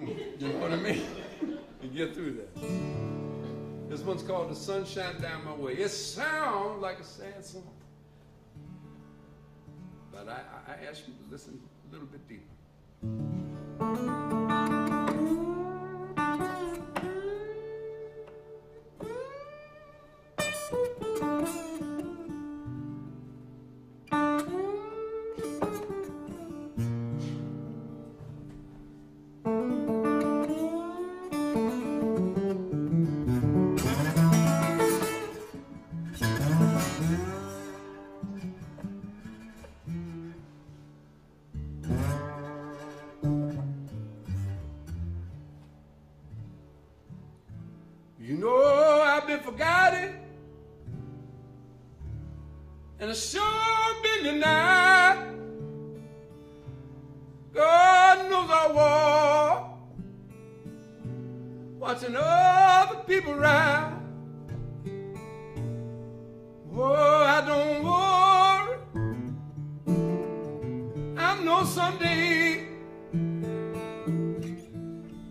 You know what I mean? and get through that. This one's called The Sun Shine Down My Way. It sounds like a sad song. But I, I ask you to listen a little bit deeper. And I sure been denied. God knows I walk watching other people ride. Oh, I don't worry. I know someday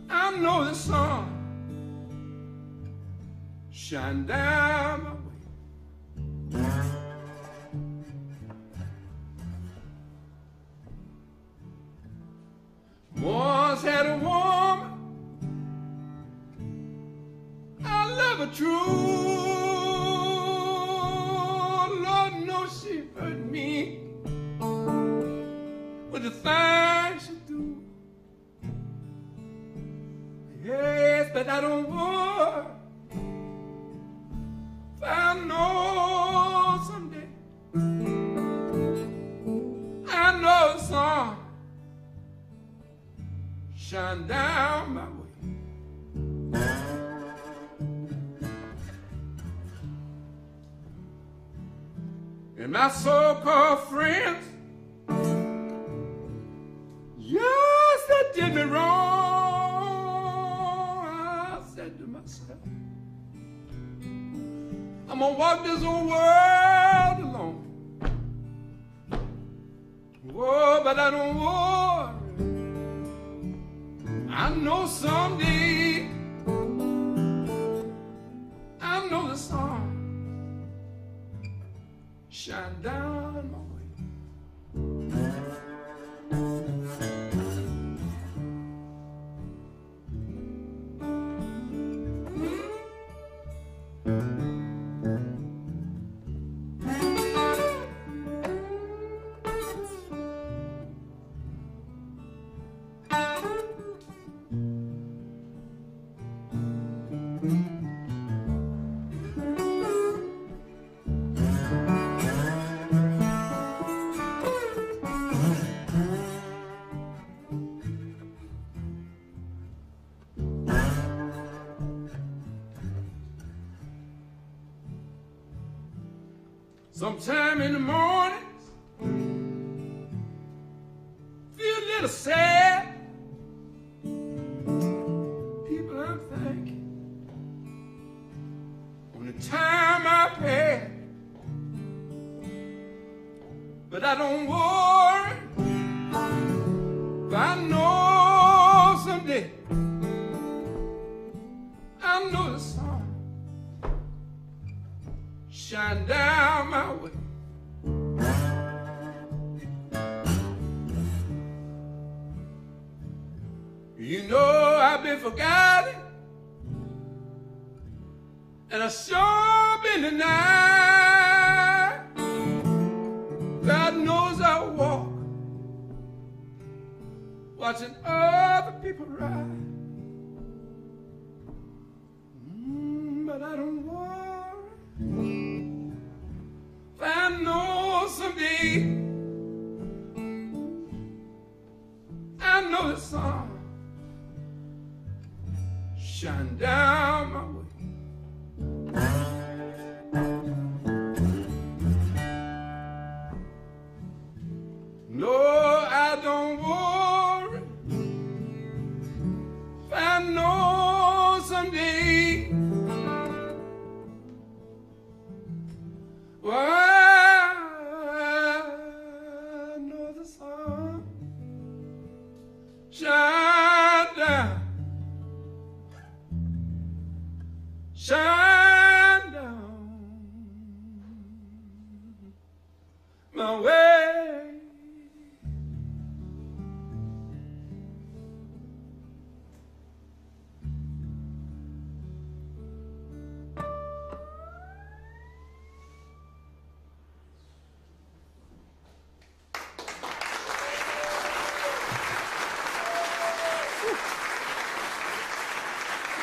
I know the sun shine down Once had a woman, I love her true. Lord knows she hurt me with the things she do. Yes, but I don't worry. Shine down my way. And my so-called friends, yes, they did me wrong. I said to myself. I'm gonna walk this old world alone. Whoa, but I don't worry. I know someday I know the sun shine down my way. Sometime in the mornings, feel a little sad. Time I've had, but I don't worry. I know someday I know the sun shine down my way. You know I've been forgotten, and I sure been denied. God knows I walk, watching other people ride. Mm, but I don't worry. I know someday I know the sun shine down my way. Shine down. Shine down. My way.